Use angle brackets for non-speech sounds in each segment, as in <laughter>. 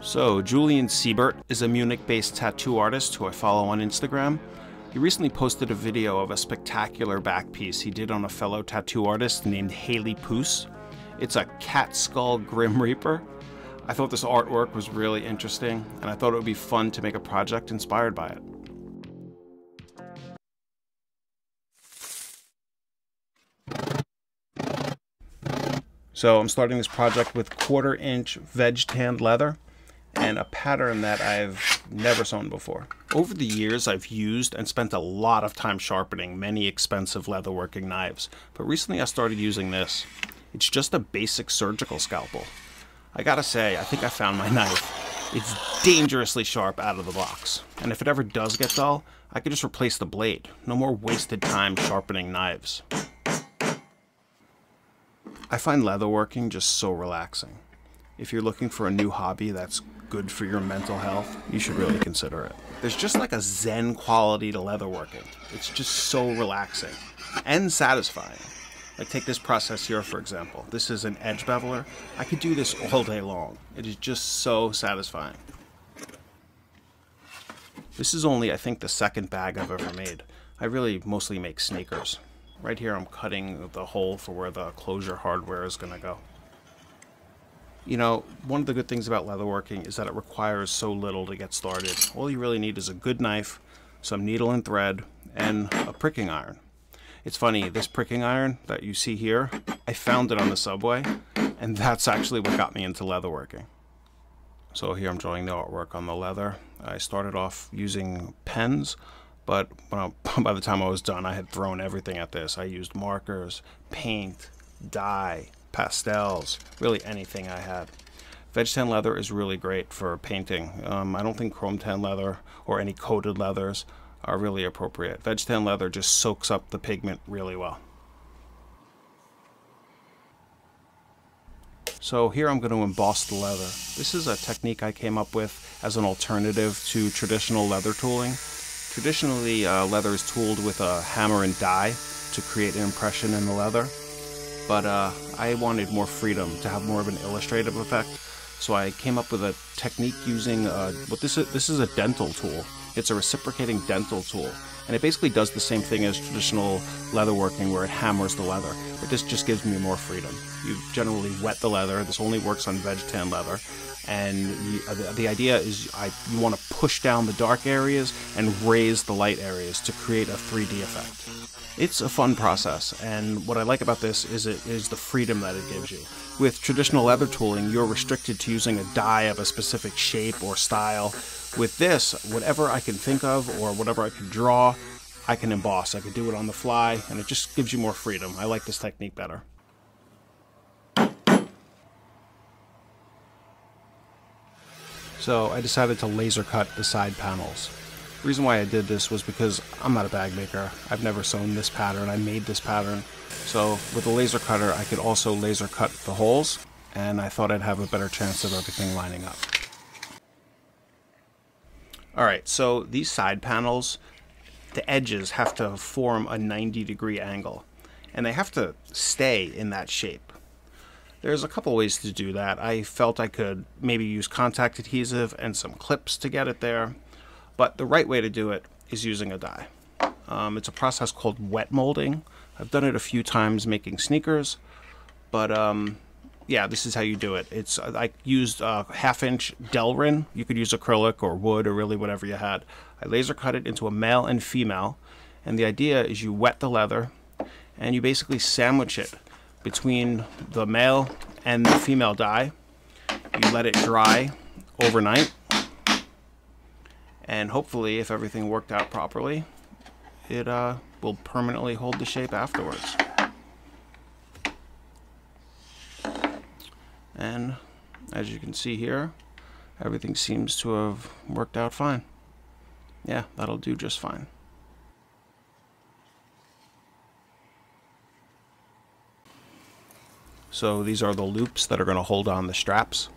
So, Julian Siebert is a Munich based tattoo artist who I follow on Instagram. He recently posted a video of a spectacular back piece he did on a fellow tattoo artist named Haley Poos. It's a cat skull Grim Reaper. I thought this artwork was really interesting, and I thought it would be fun to make a project inspired by it. So I'm starting this project with quarter inch veg tanned leather and a pattern that I've never sewn before. Over the years, I've used and spent a lot of time sharpening many expensive leatherworking knives, but recently I started using this. It's just a basic surgical scalpel. I gotta say, I think I found my <laughs> knife. It's dangerously sharp out of the box, and if it ever does get dull, I can just replace the blade. No more wasted time sharpening knives. I find leatherworking just so relaxing. If you're looking for a new hobby that's good for your mental health, you should really consider it. There's just like a zen quality to leatherworking. It's just so relaxing and satisfying. Like take this process here for example. This is an edge beveler. I could do this all day long. It is just so satisfying. This is only, I think, the second bag I've ever made. I really mostly make sneakers. Right here I'm cutting the hole for where the closure hardware is going to go. You know, one of the good things about leatherworking is that it requires so little to get started. All you really need is a good knife, some needle and thread, and a pricking iron. It's funny, this pricking iron that you see here, I found it on the subway, and that's actually what got me into leatherworking. So here I'm drawing the artwork on the leather. I started off using pens, but I, <laughs> by the time I was done, I had thrown everything at this. I used markers, paint, dye, pastels, really anything I had. Veg tan leather is really great for painting. Um, I don't think chrome tan leather or any coated leathers are really appropriate. Veg tan leather just soaks up the pigment really well. So here I'm going to emboss the leather. This is a technique I came up with as an alternative to traditional leather tooling. Traditionally, uh, leather is tooled with a hammer and die to create an impression in the leather, but uh, I wanted more freedom to have more of an illustrative effect. So I came up with a technique using uh, what this is. This is a dental tool. It's a reciprocating dental tool, and it basically does the same thing as traditional leatherworking, where it hammers the leather. But this just gives me more freedom. You generally wet the leather. This only works on veg tan leather, and you, uh, the, the, idea is I, you want to push down the dark areas and raise the light areas to create a 3D effect. It's a fun process, and what I like about this is it is the freedom that it gives you. With traditional leather tooling, you're restricted to using a die of a specific shape or style. With this, whatever I can think of or whatever I can draw, I can emboss. I can do it on the fly, and it just gives you more freedom. I like this technique better. So I decided to laser cut the side panels. The reason why I did this was because I'm not a bag maker. I've never sewn this pattern. I made this pattern. So with a laser cutter, I could also laser cut the holes, and I thought I'd have a better chance of everything lining up. Alright, so these side panels, the edges have to form a 90 degree angle, and they have to stay in that shape. There's a couple ways to do that. I felt I could maybe use contact adhesive and some clips to get it there, but the right way to do it is using a die. Um, it's a process called wet molding. I've done it a few times making sneakers, but um, yeah, this is how you do it. It's I used a half inch Delrin. You could use acrylic or wood or really whatever you had. I laser cut it into a male and female, and the idea is you wet the leather and you basically sandwich it between the male and the female die. You let it dry overnight. And hopefully, if everything worked out properly, it uh, will permanently hold the shape afterwards. And as you can see here, everything seems to have worked out fine. Yeah, that'll do just fine. So these are the loops that are going to hold on the straps.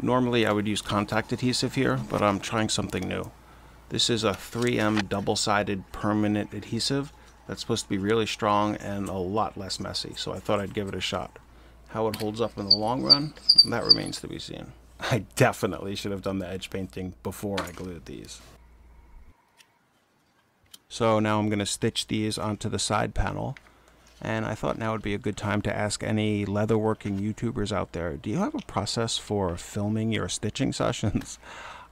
Normally I would use contact adhesive here, but I'm trying something new. This is a 3M double-sided permanent adhesive that's supposed to be really strong and a lot less messy, so I thought I'd give it a shot. How it holds up in the long run, that remains to be seen. <laughs> I definitely should have done the edge painting before I glued these. So now I'm going to stitch these onto the side panel. And I thought now would be a good time to ask any leatherworking YouTubers out there, do you have a process for filming your stitching <laughs> sessions?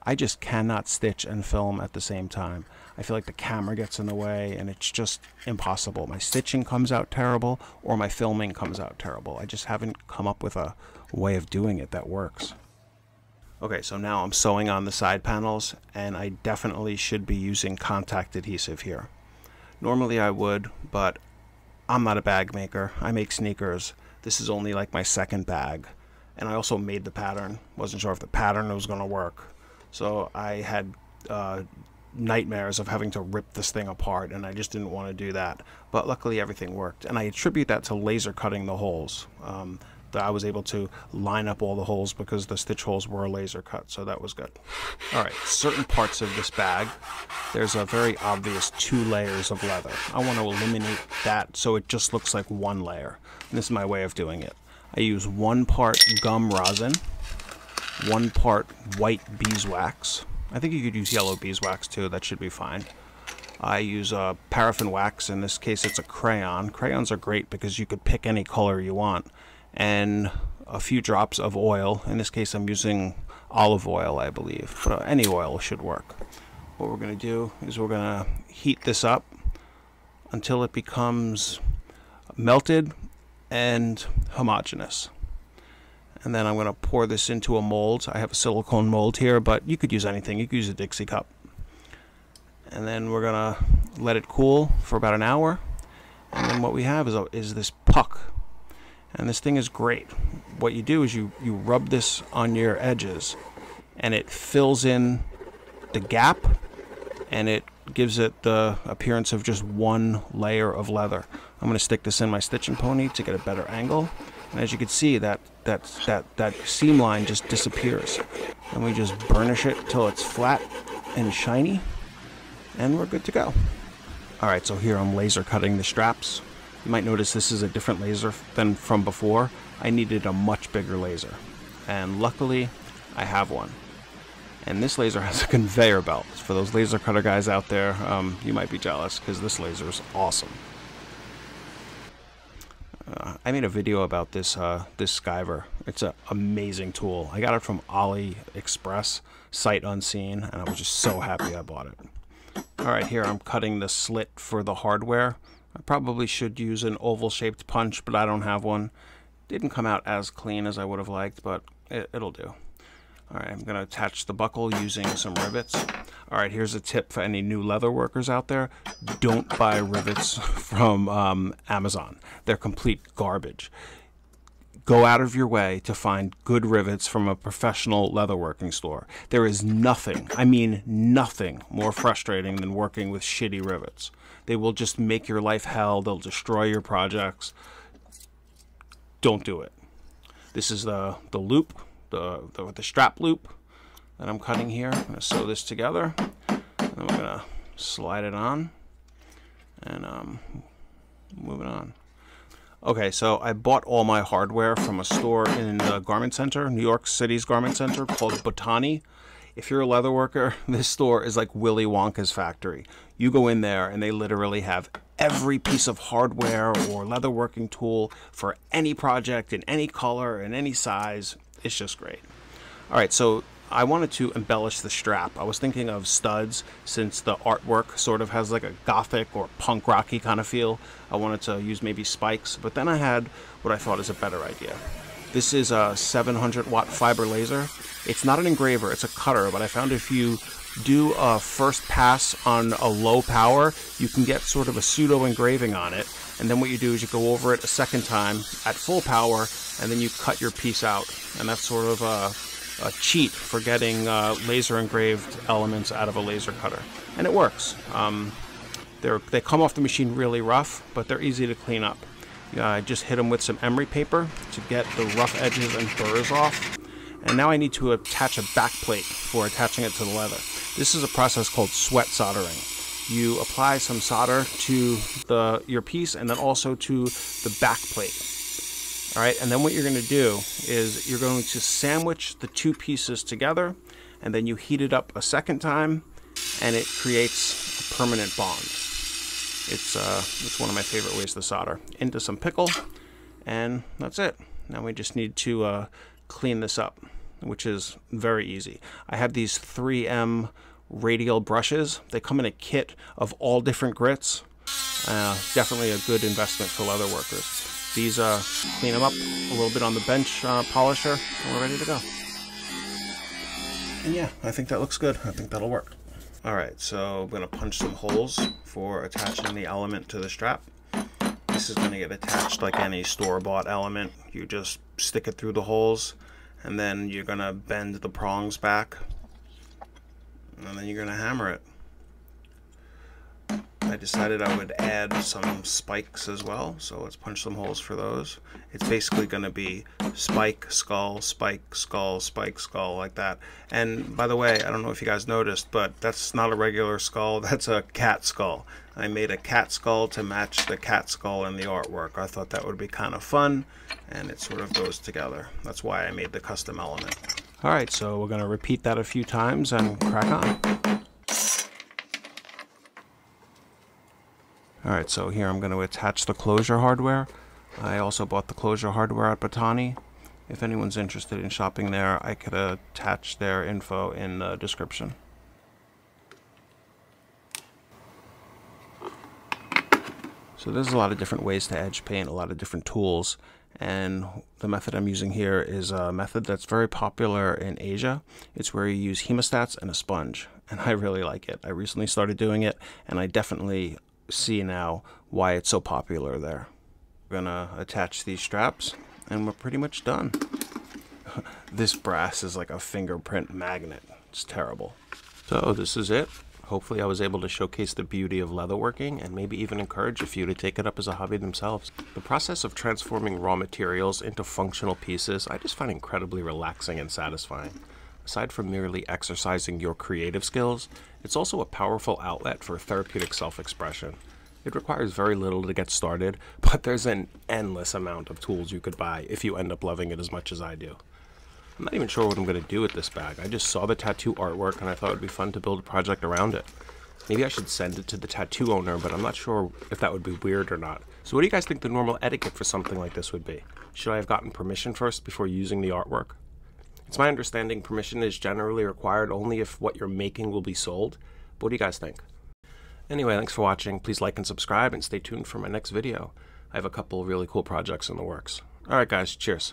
I just cannot stitch and film at the same time. I feel like the camera gets in the way and it's just impossible. My stitching comes out terrible or my filming comes out terrible. I just haven't come up with a way of doing it that works. Okay, so now I'm sewing on the side panels, and I definitely should be using contact adhesive here. Normally I would, but I'm not a bag maker. I make sneakers. This is only like my second bag. And I also made the pattern. Wasn't sure if the pattern was going to work. So I had uh, nightmares of having to rip this thing apart, and I just didn't want to do that. But luckily everything worked. And I attribute that to laser cutting the holes. Um, I was able to line up all the holes because the stitch holes were laser cut, so that was good. All right, certain parts of this bag, there's a very obvious two layers of leather. I want to eliminate that so it just looks like one layer. And this is my way of doing it. I use one part gum rosin, one part white beeswax. I think you could use yellow beeswax too, that should be fine. I use a paraffin wax, in this case it's a crayon. Crayons are great because you could pick any color you want and a few drops of oil. In this case, I'm using olive oil, I believe, but uh, any oil should work. What we're going to do is we're going to heat this up until it becomes melted and homogeneous. And then I'm going to pour this into a mold. I have a silicone mold here, but you could use anything. You could use a Dixie cup. And then we're going to let it cool for about an hour. And then what we have is, a, is this puck and this thing is great. What you do is you, you rub this on your edges and it fills in the gap and it gives it the appearance of just one layer of leather. I'm going to stick this in my stitching pony to get a better angle. And as you can see, that, that, that, that seam line just disappears. And we just burnish it till it's flat and shiny. And we're good to go. Alright, so here I'm laser cutting the straps. You might notice this is a different laser than from before. I needed a much bigger laser. And luckily, I have one. And this laser has a <laughs> conveyor belt. For those laser cutter guys out there, um, you might be jealous because this laser is awesome. Uh, I made a video about this uh, this skiver. It's an amazing tool. I got it from AliExpress, sight unseen, and I was just so happy I bought it. All right, here I'm cutting the slit for the hardware. I probably should use an oval shaped punch, but I don't have one. Didn't come out as clean as I would have liked, but it, will do. Alright, I'm going to attach the buckle using some rivets. Alright, here's a tip for any new leather workers out there. Don't buy rivets <laughs> from um, Amazon. They're complete garbage. Go out of your way to find good rivets from a professional leatherworking store. There is nothing, I mean nothing, more frustrating than working with shitty rivets. They will just make your life hell. They'll destroy your projects. Don't do it. This is the, the loop, the, the, the strap loop that I'm cutting here. I'm going to sew this together. And then we're going to slide it on. And um, moving on. Okay, so I bought all my hardware from a store in the garment center, New York City's garment center called Botani. If you're a leather worker, <laughs> this store is like Willy Wonka's factory. You go in there and they literally have every piece of hardware or leatherworking tool for any project in any color and any size. It's just great. All right, so I wanted to embellish the strap. I was thinking of studs since the artwork sort of has like a gothic or punk rocky kind of feel. I wanted to use maybe spikes, but then I had what I thought is a better idea. This is a 700 watt fiber laser. It's not an engraver, it's a cutter, but I found if you do a first pass on a low power, you can get sort of a pseudo engraving on it. And then what you do is you go over it a second time at full power, and then you cut your piece out. And that's sort of a, a cheat for getting uh, laser engraved elements out of a laser cutter. And it works. Um, they come off the machine really rough, but they're easy to clean up. I just hit them with some emery paper to get the rough edges and burrs off. And now I need to attach a back plate for attaching it to the leather. This is a process called sweat soldering. You apply some solder to the your piece and then also to the back plate. All right, and then what you're going to do is you're going to sandwich the two pieces together, and then you heat it up a second time, and it creates a permanent bond. It's, uh, it's one of my favorite ways to solder. Into some pickle, and that's it. Now we just need to uh, clean this up, which is very easy. I have these 3M radial brushes. They come in a kit of all different grits. Uh, definitely a good investment for leather workers. These uh, clean them up a little bit on the bench uh, polisher, and we're ready to go. And yeah, I think that looks good. I think that'll work. All right, so I'm gonna punch some holes for attaching the element to the strap. This is gonna get attached like any store-bought element. You just stick it through the holes, and then you're gonna bend the prongs back, and then you're gonna hammer it. I decided I would add some spikes as well, so let's punch some holes for those. It's basically going to be spike, skull, spike, skull, spike, skull, like that. And by the way, I don't know if you guys noticed, but that's not a regular skull, <laughs> that's a cat skull. I made a cat skull to match the cat skull in the artwork. I thought that would be kind of fun, and it sort of goes together. That's why I made the custom element. Alright, so we're going to repeat that a few times and crack on. Alright, so here I'm going to attach the closure hardware. I also bought the closure hardware at Botani. If anyone's interested in shopping there, I could attach their info in the description. So there's a lot of different ways to edge paint, a lot of different tools, and the method I'm using here is a method that's very popular in Asia. It's where you use hemostats and a sponge, and I really like it. I recently started doing it, and I definitely see now why it's so popular there. We're gonna attach these straps and we're pretty much done. <laughs> this brass is like a fingerprint magnet. It's terrible. So this is it. Hopefully I was able to showcase the beauty of leatherworking and maybe even encourage a few to take it up as a hobby themselves. The process of transforming raw materials into functional pieces I just find incredibly relaxing and satisfying. Aside from merely exercising your creative skills, it's also a powerful outlet for therapeutic self-expression. It requires very little to get started, <laughs> but there's an endless amount of tools you could buy if you end up loving it as much as I do. I'm not even sure what I'm going to do with this bag. I just saw the tattoo artwork and I thought it would be fun to build a project around it. Maybe I should send it to the tattoo owner, but I'm not sure if that would be weird or not. So what do you guys think the normal etiquette for something like this would be? Should I have gotten permission first before using the artwork? It's my understanding permission is generally required only if what you're making will be sold. But what do you guys think? Anyway, thanks for watching. Please like and subscribe and stay tuned for my next video. I have a couple really cool projects in the works. Alright guys, cheers.